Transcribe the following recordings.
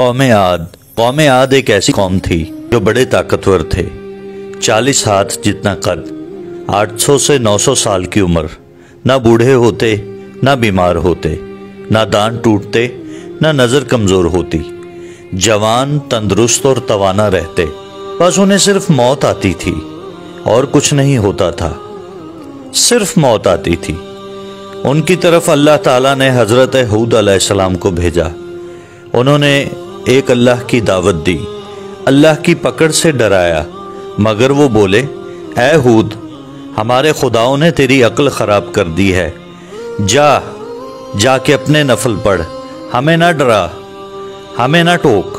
कौम आद। कौम आद एक ऐसी कौम थी, जो बड़े ताकतवर थे। चालीस हाथ जितना कद। 800 से 900 साल की उम्र। ना बूढ़े होते, ना बीमार होते। ना दान टूटते, ना नज़र कमज़ोर होती। जवान, तंदुरुस्त और तवाना रहते। बस उन्हें सिर्फ़ मौत आती थी, और कुछ नहीं होता था। सिर्फ़ मौत आती थी। उनकी तरफ़ अल्लाह ताला ने हज़रत हूद अलैहिस्सलाम को भेजा। उन्होंने एक अल्लाह की दावत दी। अल्लाह की पकड़ से डराया। मगर वो बोले ए हूद, हमारे खुदाओं ने तेरी अक्ल ख़राब कर दी है। जा, जाके अपने नफल पढ़। हमें ना डरा, हमें ना टोक।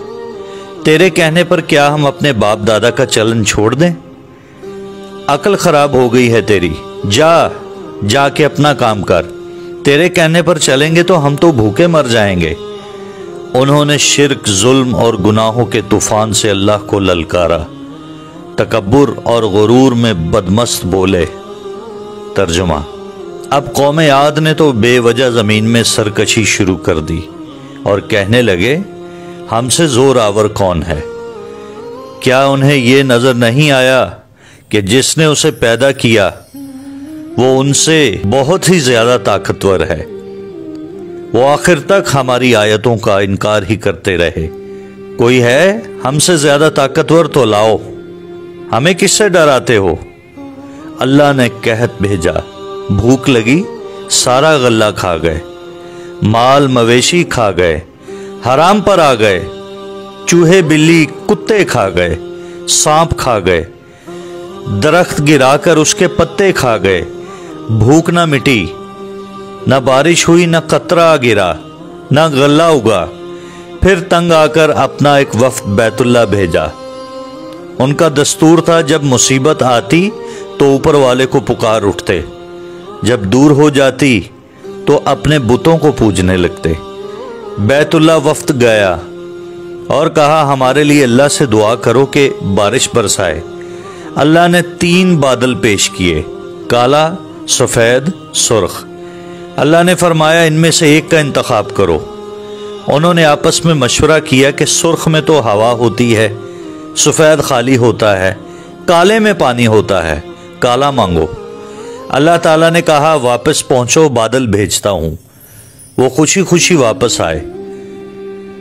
तेरे कहने पर क्या हम अपने बाप दादा का चलन छोड़ दें? अकल खराब हो गई है तेरी। जा, जाके अपना काम कर। तेरे कहने पर चलेंगे तो हम तो भूखे मर जाएँगे। उन्होंने शिरक, जुल्म और गुनाहों के तूफ़ान से अल्लाह को ललकारा। तकबर और गुरूर में बदमस्त बोले, तर्जुमा, अब कौम याद ने तो बेवजह ज़मीन में सरकशी शुरू कर दी और कहने लगे, हमसे ज़ोर आवर कौन है? क्या उन्हें यह नज़र नहीं आया कि जिसने उसे पैदा किया, वो उनसे बहुत ही ज़्यादा ताकतवर है? वो आखिर तक हमारी आयतों का इनकार ही करते रहे। कोई है हमसे ज़्यादा ताकतवर तो लाओ। हमें किससे डराते हो? अल्लाह ने कहत भेजा। भूख लगी, सारा गल्ला खा गए। माल मवेशी खा गए। हराम पर आ गए। चूहे, बिल्ली, कुत्ते खा गए। सांप खा गए। दरख्त गिराकर उसके पत्ते खा गए। भूख ना मिटी। न बारिश हुई, न कतरा गिरा, न गला उगा। फिर तंग आकर अपना एक वफ्द बैतुल्ला भेजा। उनका दस्तूर था, जब मुसीबत आती तो ऊपर वाले को पुकार उठते। जब दूर हो जाती तो अपने बुतों को पूजने लगते। बैतुल्ला वफ्त गया और कहा, हमारे लिए अल्लाह से दुआ करो कि बारिश बरसाए। अल्लाह ने तीन बादल पेश किए, काला, सफ़ेद, सुर्ख। अल्लाह ने फरमाया, इनमें से एक का इंतखब करो। उन्होंने आपस में मशवरा किया कि सुर्ख में तो हवा होती है, सफ़ेद खाली होता है, काले में पानी होता है, काला मांगो। अल्लाह ताला ने कहा, वापस पहुंचो, बादल भेजता हूँ। वो खुशी खुशी वापस आए।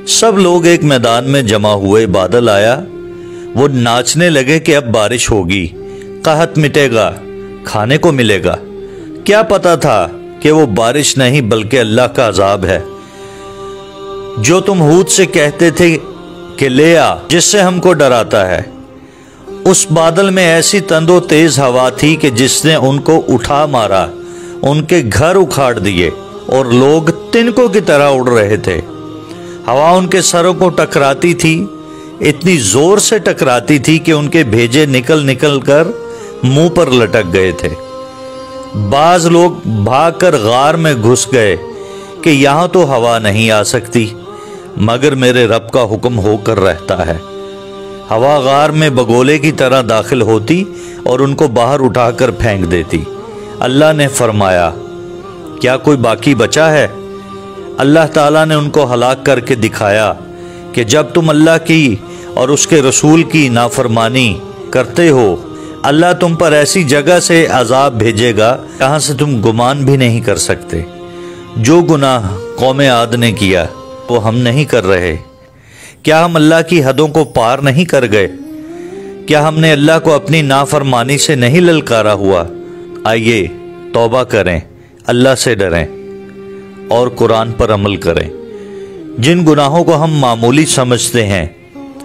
सब लोग एक मैदान में जमा हुए, बादल आया। वो नाचने लगे कि अब बारिश होगी, कहत मिटेगा, खाने को मिलेगा। क्या पता था कि वो बारिश नहीं, बल्कि अल्लाह का अजाब है। जो तुम हूद से कहते थे कि ले आ, जिससे हमको डराता है, उस बादल में ऐसी तंदो तेज हवा थी कि जिसने उनको उठा मारा, उनके घर उखाड़ दिए, और लोग तिनकों की तरह उड़ रहे थे। हवा उनके सरों को टकराती थी, इतनी ज़ोर से टकराती थी कि उनके भेजे निकल निकल कर मुँह पर लटक गए थे। बाज लोग भागकर गार में घुस गए कि यहाँ तो हवा नहीं आ सकती, मगर मेरे रब का हुक्म होकर रहता है। हवा गार में बगोले की तरह दाखिल होती और उनको बाहर उठाकर फेंक देती। अल्लाह ने फरमाया, क्या कोई बाकी बचा है? अल्लाह ताला ने उनको हलाक करके दिखाया कि जब तुम अल्लाह की और उसके रसूल की नाफरमानी करते हो अल्लाह तुम पर ऐसी जगह से अजाब भेजेगा जहाँ से तुम गुमान भी नहीं कर सकते। जो गुनाह कौम आद ने किया, वो हम नहीं कर रहे। क्या हम अल्लाह की हदों को पार नहीं कर गए? क्या हमने अल्लाह को अपनी नाफरमानी से नहीं ललकारा हुआ? आइए, तौबा करें, अल्लाह से डरें और कुरान पर अमल करें। जिन गुनाहों को हम मामूली समझते हैं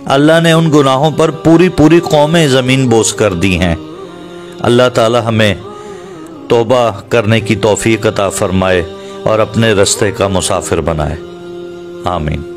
अल्लाह ने उन गुनाहों पर पूरी पूरी कौमें ज़मीन बोस कर दी हैं। अल्लाह ताला हमें तोबा करने की तोफ़ी अता फ़रमाए और अपने रस्ते का मुसाफिर बनाए। आमीन।